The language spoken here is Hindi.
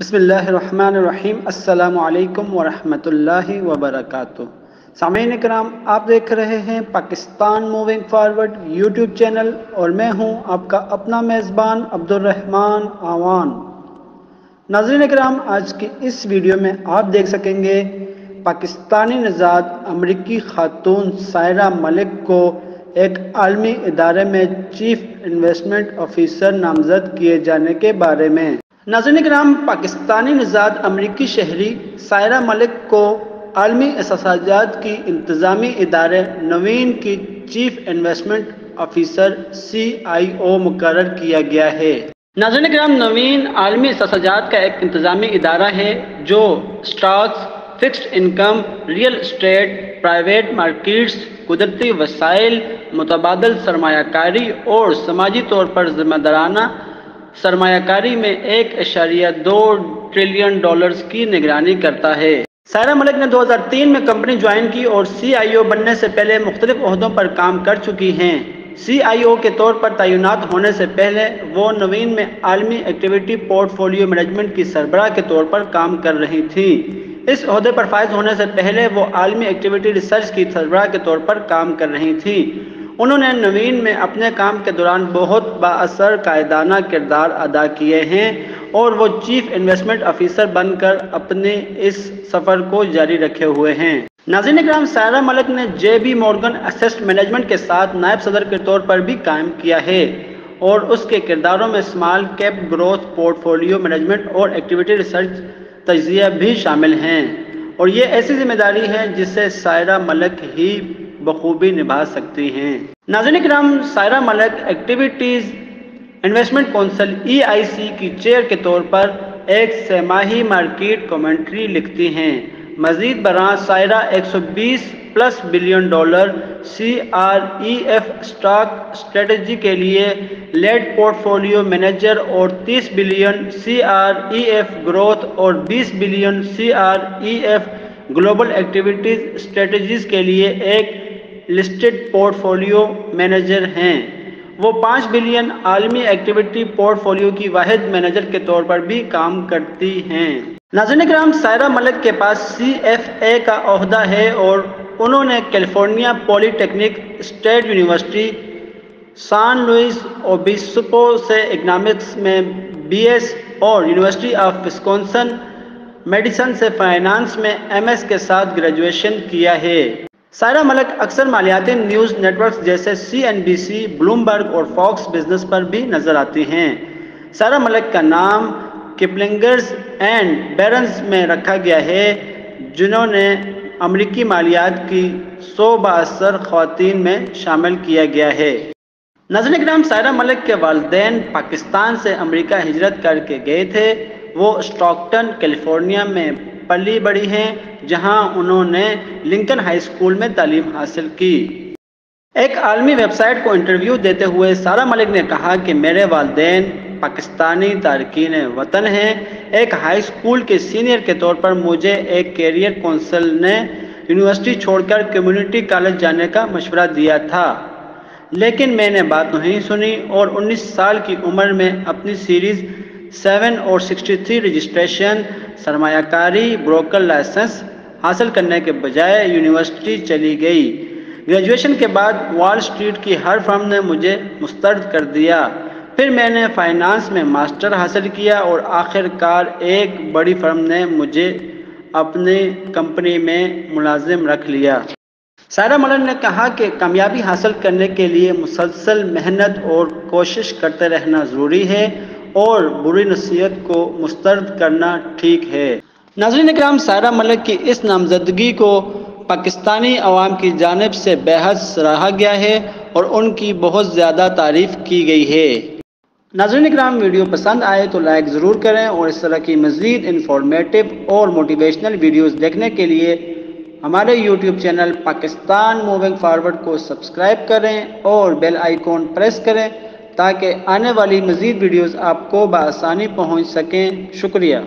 बसमीम अल्लाम वरहमतुल्लाहि वबरकatuh सामीन कराम आप देख रहे हैं Pakistan moving forward YouTube channel और मैं हूँ आपका अपना मेज़बान अब्दुलरहमान आवान। नाजरीन कराम आज की इस वीडियो में आप देख सकेंगे पाकिस्तानी नजाद अमरीकी खातून सायरा मलिक को एक आलमी इदारे में चीफ इन्वेस्टमेंट ऑफिसर नामजद किए जाने के बारे में। नाजन कराम पाकिस्तानी निजाद अमरीकी शहरी सायरा मलिक को आलमी असाजात की इंतज़ामी इदारे नवीन की chief investment officer, C I O मुकर किया गया है। नाजन कराम नवीन आलमी असाजात का एक इंतज़ामी इदारा है, जो stocks, fixed income, real estate private markets, कुदरती वसाइल मुतबादल सरमाकारी और समाजी तौर पर जिम्मेदाराना सरमाकारी में एक अशारिया दो ट्रिलियन डॉलर्स की निगरानी करता है। सायरा मलिक ने 2003 में कंपनी ज्वाइन की और सीआईओ बनने से पहले मुख्तलिफ़ अहदों पर काम कर चुकी हैं। सीआईओ के तौर पर तैनात होने से पहले वो नवीन में आलमी एक्टिविटी पोर्टफोलियो मैनेजमेंट की सरबराह के तौर पर काम कर रही थी। इस अहदे पर फायज होने से पहले वो आलमी एक्टिविटी रिसर्च की सरबराह के तौर पर काम कर रही थी। उन्होंने नवीन में अपने काम के दौरान बहुत बासर कायदाना किरदार अदा किए हैं और वो चीफ इन्वेस्टमेंट ऑफिसर बनकर अपने इस सफ़र को जारी रखे हुए हैं। नाजिन कराम सारा मलिक ने J P Morgan asset management के साथ नायब सदर के तौर पर भी कायम किया है और उसके किरदारों में small cap growth portfolio management और एक्टिविटी रिसर्च तजिया भी शामिल हैं। और ये ऐसी ज़िम्मेदारी है जिसे सायरा मलिक ही बखूबी निभा सकती हैं। नाजन कराम Saira Malik activities investment council EIC की चेयर के तौर पर एक सहमाही मार्केट कमेंट्री लिखती हैं। मजीद बरा Saira 120 plus billion dollar C R E F stock strategy के लिए लेड पोर्टफोलियो मैनेजर और 30 billion C R E F growth और 20 billion C R E F global activities strategies के लिए एक लिस्टेड पोर्टफोलियो मैनेजर हैं। वो पाँच बिलियन आलमी एक्टिविटी पोर्टफोलियो की वाहिद मैनेजर के तौर पर भी काम करती हैं। नाजन कराम सायरा मलिक के पास सी एफ़ ए का अहदा है और उन्होंने California polytechnic state university, San Luis Obispo से इकनॉमिक्स में बीएस और यूनिवर्सिटी ऑफ़ विस्कॉन्सन मेडिसन से फाइनेंस में एमएस के साथ ग्रेजुएशन किया है। सायरा मलक अक्सर मालियाती न्यूज़ नेटवर्क्स जैसे C N B C Bloomberg और फॉक्स बिज़नेस पर भी नज़र आती हैं। सारा मलक का नाम किपलिंगर्स एंड बैरन्स में रखा गया है, जिन्होंने अमरीकी मालियात की सौ बासर खातन में शामिल किया गया है। नज़र कराम सायरा मलिक के वालदेन पाकिस्तान से अमरीका हिजरत करके गए थे। वो स्टॉकटन, कैलिफ़ोर्निया में पली बड़ी हैं, जहाँ उन्होंने लिंकन हाई स्कूल में तालीम हासिल की। एक आलमी वेबसाइट को इंटरव्यू देते हुए सारा मलिक ने कहा कि मेरे वालदेन पाकिस्तानी तारकिन वतन हैं। एक हाई स्कूल के सीनियर के तौर पर मुझे एक कैरियर कौंसल ने यूनिवर्सिटी छोड़कर कम्युनिटी कॉलेज जाने का मशवरा दिया था। लेकिन मैंने बात नहीं सुनी और 19 साल की उम्र में अपनी सीरीज़ सेवन और सिक्सटी थ्री रजिस्ट्रेशन सरमाकारी ब्रोकर लाइसेंस हासिल करने के बजाय यूनिवर्सिटी चली गई। ग्रेजुएशन के बाद वॉल स्ट्रीट की हर फर्म ने मुझे मुस्तरद कर दिया। फिर मैंने फाइनेंस में मास्टर हासिल किया और आखिरकार एक बड़ी फर्म ने मुझे अपनी कंपनी में मुलाजिम रख लिया। सारा मलन ने कहा कि कामयाबी हासिल करने के लिए मुसलसल मेहनत और कोशिश करते रहना ज़रूरी है। और बुरी नसीहत को मुस्तरद करना ठीक है। नाजरीन कराम सारा मलिक की इस नामजदगी को पाकिस्तानी अवाम की जानब से बेहद सराहा गया है और उनकी बहुत ज़्यादा तारीफ़ की गई है। नाजरीन कराम वीडियो पसंद आए तो लाइक ज़रूर करें और इस तरह की मज़ीद इंफॉर्मेटिव और मोटिवेशनल वीडियोस देखने के लिए हमारे YouTube channel Pakistan moving forward को सब्सक्राइब करें और बेल आइकॉन प्रेस करें। ताकि आने वाली मज़ीद वीडियोज़ आपको बसानी पहुँच सकें। शुक्रिया।